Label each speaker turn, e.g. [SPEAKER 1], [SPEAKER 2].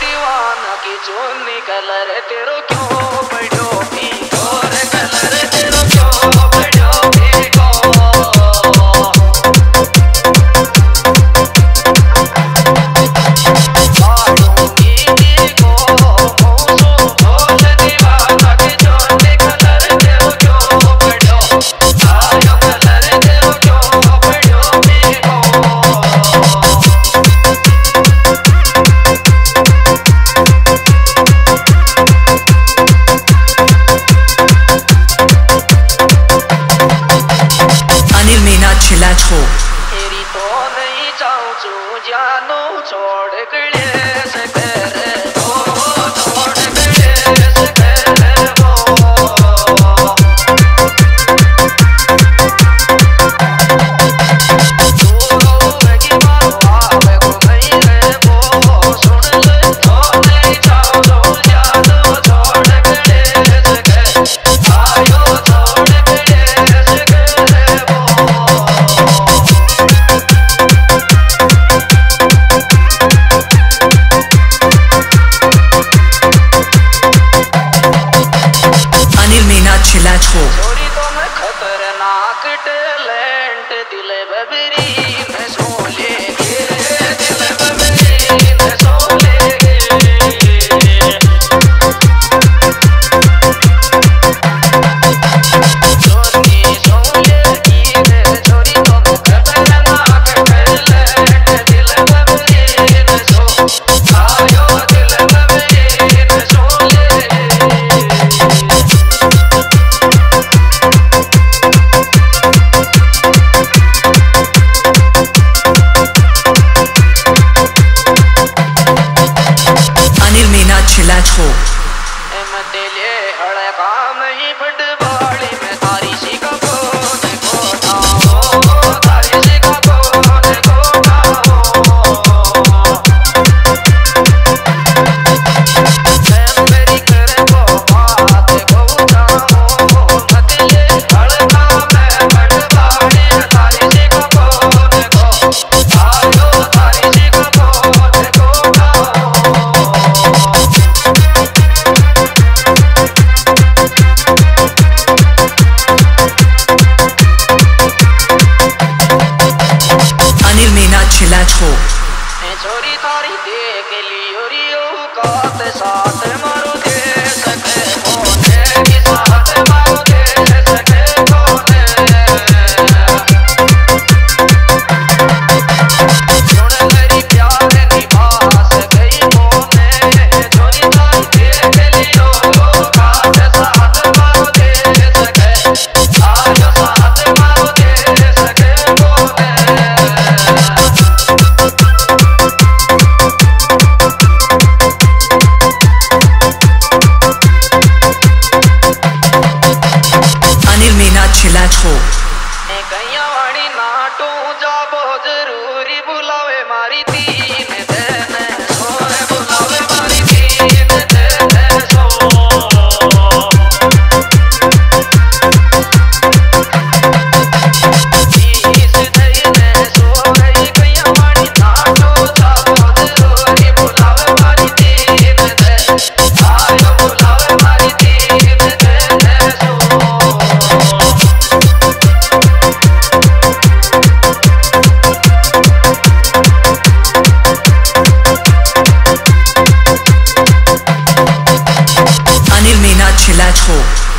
[SPEAKER 1] दीवाना की चुन्नी कलर तेरो क्यों पड़ो? দিলে বাবরি விடு करी दे के लियो रियो का साथ मारो दे सके मोने की साथ दयावणी ना टू जा
[SPEAKER 2] Chilacho.